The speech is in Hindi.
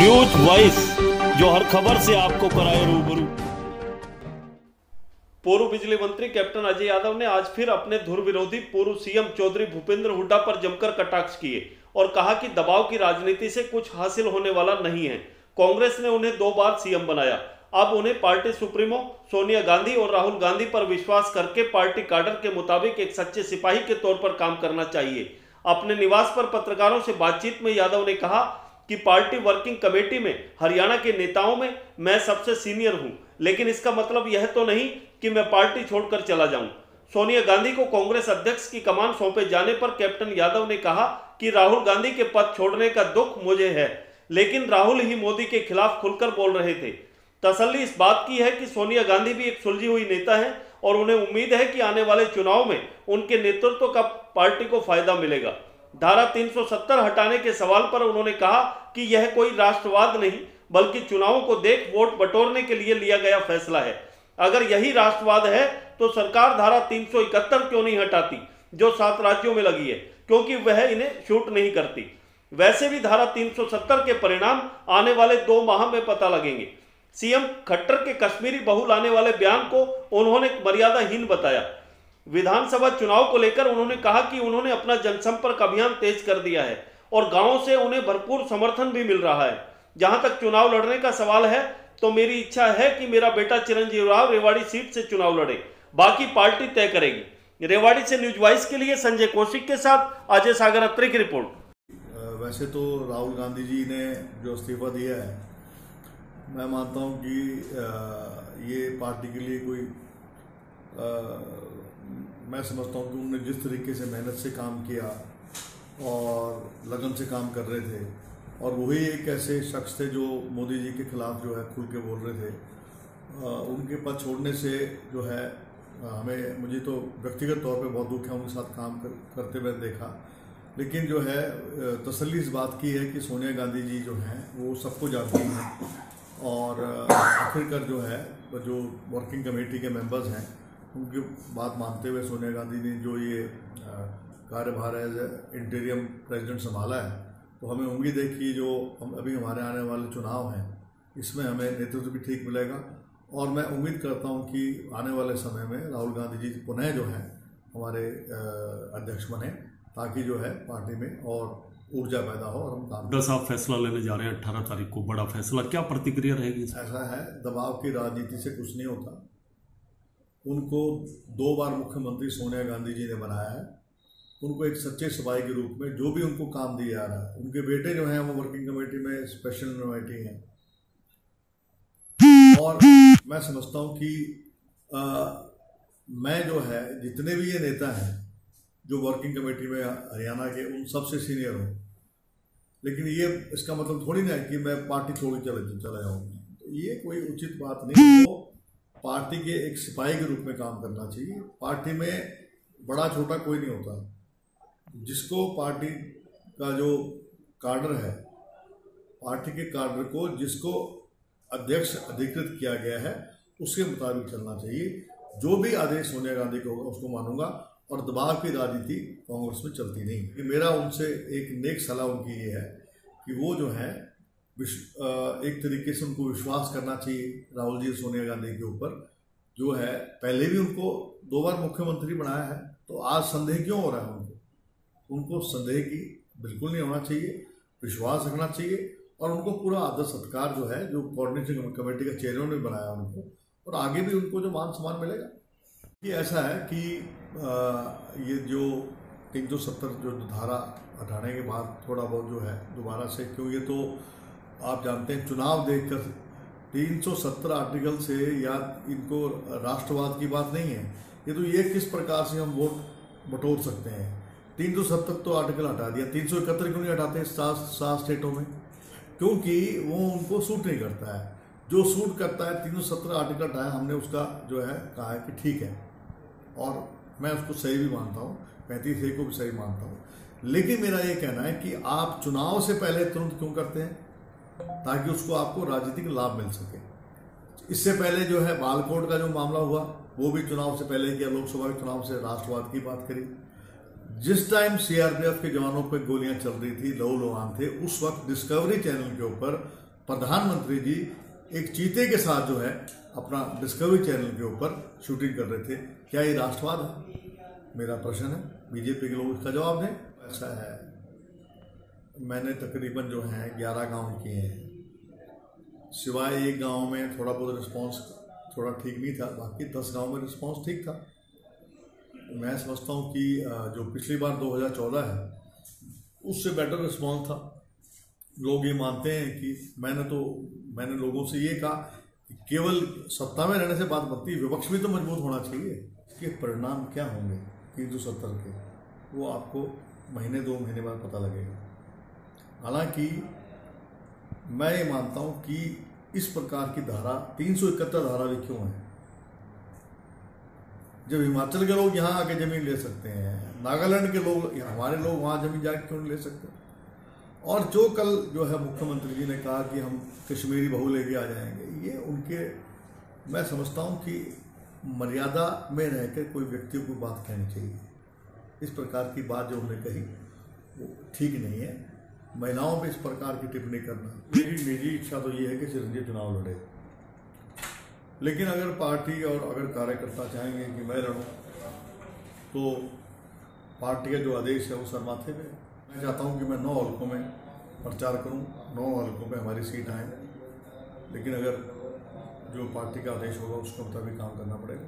न्यूज़ वॉइस, जो हर खबर से आपको कराए रूबरू। पूर्व बिजली मंत्री कैप्टन अजय यादव ने आज फिर अपने धुर विरोधी पूर्व सीएम चौधरी भूपेंद्र हुड्डा पर जमकर कटाक्ष किए और कहा कि दबाव की राजनीति से कुछ हासिल होने वाला नहीं है। कांग्रेस ने उन्हें दो बार सीएम बनाया। अब उन्हें पार्टी सुप्रीमो, सोनिया गांधी और राहुल गांधी पर विश्वास करके पार्टी काडर के मुताबिक एक सच्चे सिपाही के तौर पर काम करना चाहिए। अपने निवास पर पत्रकारों से बातचीत में यादव ने कहा कि पार्टी वर्किंग कमेटी में, हरियाणा के नेताओं में मैं सबसे सीनियर हूँ। लेकिन इसका मतलब यह तो नहीं कि मैं पार्टी छोड़कर चला जाऊँ। सोनिया गांधी को कांग्रेस अध्यक्ष की कमान सौंपे जाने पर कैप्टन यादव ने कहा कि राहुल गांधी के पद छोड़ने का दुख मुझे है, लेकिन राहुल ही मोदी के खिलाफ खुलकर बोल रहे थे। तसल्ली इस बात की है कि सोनिया गांधी भी एक सुलझी हुई नेता है और उन्हें उम्मीद है कि आने वाले चुनाव में उनके नेतृत्व का पार्टी को फ़ायदा मिलेगा। धारा 370 हटाने के सवाल पर उन्होंने कहा कि यह कोई राष्ट्रवाद नहीं, बल्कि चुनावों को देख वोट बटोरने के लिए लिया गया फैसला है। अगर यही राष्ट्रवाद है तो सरकार धारा 371 क्यों नहीं हटाती, जो सात राज्यों में लगी है? क्योंकि वह इन्हें शूट नहीं करती। वैसे भी धारा 370 के परिणाम आने वाले दो माह में पता लगेंगे। सीएम खट्टर के कश्मीरी बहुल आने वाले बयान को उन्होंने मर्यादाहीन बताया। विधानसभा चुनाव को लेकर उन्होंने कहा कि उन्होंने अपना जनसंपर्क अभियान तेज कर दिया है और गाँवों से उन्हें भरपूर समर्थन भी मिल रहा है। जहाँ तक चुनाव लड़ने का सवाल है तो मेरी इच्छा है कि मेरा बेटा चिरंजीव राव रेवाड़ी सीट से चुनाव लड़े। बाकी पार्टी तय करेगी। रेवाड़ी से न्यूज़ वाइस के लिए संजय कौशिक के साथ अजय सागर अत्री की रिपोर्ट वैसे तो राहुल गांधी जी ने जो इस्तीफा दिया है, मैं मानता हूँ कि ये पार्टी के लिए कोई मैं समझता हूँ कि उन्होंने जिस तरीके से मेहनत से काम किया और लगन से काम कर रहे थे और वही एक ऐसे शख्स थे जो मोदी जी के खिलाफ जो है खुल के बोल रहे थे। आ, उनके पद छोड़ने से जो है हमें मुझे तो व्यक्तिगत तौर पे बहुत दुख है उनके साथ काम कर, करते हुए देखा। लेकिन जो है तसल्ली इस बात की है कि सोनिया गांधी जी जो हैं वो सबको जानती हैं। और आखिरकार जो है जो वर्किंग कमेटी के मेंबर्स हैं उनकी बात मानते हुए सोनिया गांधी ने जो ये कार्यभार एज इंटीरियम प्रेसिडेंट संभाला है तो हमें उम्मीद है कि जो हम अभी हमारे आने वाले चुनाव हैं इसमें हमें नेतृत्व भी ठीक मिलेगा। और मैं उम्मीद करता हूँ कि आने वाले समय में राहुल गांधी जी पुनः जो है हमारे अध्यक्ष बने ताकि जो है पार्टी में और ऊर्जा पैदा हो और हम काम साहब फैसला लेने जा रहे हैं अट्ठारह तारीख को बड़ा फैसला। क्या प्रतिक्रिया रहेगी ऐसा है दबाव की राजनीति से कुछ नहीं होता। उनको दो बार मुख्यमंत्री सोनिया गांधी जी ने बनाया है। उनको एक सच्चे सिपाही के रूप में जो भी उनको काम दिया जा रहा है। उनके बेटे जो हैं वो वर्किंग कमेटी में स्पेशल इन्वाइटी हैं। और मैं समझता हूँ कि आ, मैं जो है जितने भी ये नेता हैं जो वर्किंग कमेटी में हरियाणा के उन सबसे सीनियर हूँ। लेकिन ये इसका मतलब थोड़ी ना है कि मैं पार्टी छोड़ चले चला जाऊँगा तो ये कोई उचित बात नहीं तो पार्टी के एक सिपाही के रूप में काम करना चाहिए। पार्टी में बड़ा छोटा कोई नहीं होता। जिसको पार्टी का जो कार्डर है, पार्टी के कार्डर को जिसको अध्यक्ष अधिकृत किया गया है, उसके मुताबिक चलना चाहिए। जो भी आदेश सोनिया गांधी को होगा, उसको मानूँगा और दबाव की राजनीति कांग्रेस में चलती नहीं। मेरा उनसे एक नेक सलाह उनकी ये है कि वो जो है एक तरीके से उनको विश्वास करना चाहिए राहुल जी सोनिया गांधी के ऊपर जो है पहले भी उनको दो बार मुख्यमंत्री बनाया है तो आज संदेह क्यों हो रहा है उनको? उनको संदेह की बिल्कुल नहीं होना चाहिए विश्वास रखना चाहिए और उनको पूरा आदर सत्कार जो है जो कोऑर्डिनेशन कमेटी का चेयरमैन ने बनाया उनको और आगे भी उनको जो मान सम्मान मिलेगा। ये ऐसा है कि आ, ये जो तीन सौ सत्तर जो धारा हटाने के बाद थोड़ा बहुत जो है दोबारा से क्यों ये तो आप जानते हैं, चुनाव देखकर 370 आर्टिकल से या इनको राष्ट्रवाद की बात नहीं है, ये तो ये किस प्रकार से हम वोट बटोर सकते हैं? तीन सौ सत्तर तो आर्टिकल हटा दिया, तीन सौ इकहत्तर क्यों नहीं हटाते सात सात स्टेटों में? क्योंकि वो उनको सूट नहीं करता है। जो सूट करता है, तीन सौ सत्तर आर्टिकल हटाया, हमने उसका जो है, कहा है कि ठीक है। और मैं उसको सही भी मानता हूँ, पैंतीस ए को भी सही मानता हूँ। लेकिन मेरा ये कहना है कि आप चुनाव से पहले तुरंत क्यों करते हैं? ताकि उसको आपको राजनीतिक लाभ मिल सके। इससे पहले जो है बालकोट का जो मामला हुआ, वो भी चुनाव से पहले किया, लोकसभा के चुनाव से राष्ट्रवाद की बात करी। जिस टाइम सीआरपीएफ के जवानों पर गोलियाँ चल रही थी, लहू लोहान थे, उस वक्त डिस्कवरी चैनल के ऊपर प्रधानमंत्री जी एक चीते के साथ जो है अपना डिस्कवरी चैनल के ऊपर शूटिंग कर रहे थे। क्या ये राष्ट्रवाद है? मेरा प्रश्न है। बीजेपी के लोग इसका जवाब दें। ऐसा है। मैंने तकरीबन जो है ग्यारह गाँव किए हैं। सिवाय एक गाँव में थोड़ा बहुत रिस्पांस थोड़ा ठीक नहीं था, बाकी दस गाँव में रिस्पांस ठीक था। मैं समझता हूँ कि जो पिछली बार 2014 है, उससे बेटर रिस्पांस था। लोग ये मानते हैं कि मैंने तो मैंने लोगों से ये कहा कि केवल सत्ता में रहने से बात बनती, विपक्ष भी तो मज़बूत होना चाहिए इसके परिणाम क्या होंगे, तीन सौ सत्तर के। वो आपको महीने, दो महीने बाद पता लगेगा। हालाँकि, मैं ये मानता हूँ कि इस प्रकार की धारा, तीन सौ इकहत्तर धारा भी क्यों है? जब हिमाचल के लोग यहाँ आके ज़मीन ले सकते हैं, नागालैंड के लोग हमारे लोग वहाँ ज़मीन जाके क्यों ले सकते? और जो कल जो है मुख्यमंत्री जी ने कहा कि हम कश्मीरी बहू लेके आ जाएँगे, ये उनके, मैं समझता हूँ कि मर्यादा में रहकर कोई व्यक्ति को बात कहनी चाहिए। इस प्रकार की बात जो उन्होंने कही, वो ठीक नहीं है। महिलाओं पे इस प्रकार की टिप्पणी करना। मेरी मेरी इच्छा तो ये है कि चिरंजीव चुनाव लड़े। लेकिन अगर पार्टी और अगर कार्यकर्ता चाहेंगे कि मैं लड़ूँ तो पार्टी का जो आदेश है वो सर माथे पे। मैं चाहता हूँ कि मैं नौ हल्कों में प्रचार करूँ नौ हल्कों पे हमारी सीट आए। लेकिन अगर जो पार्टी का आदेश होगा उसके मुताबिक काम करना पड़ेगा।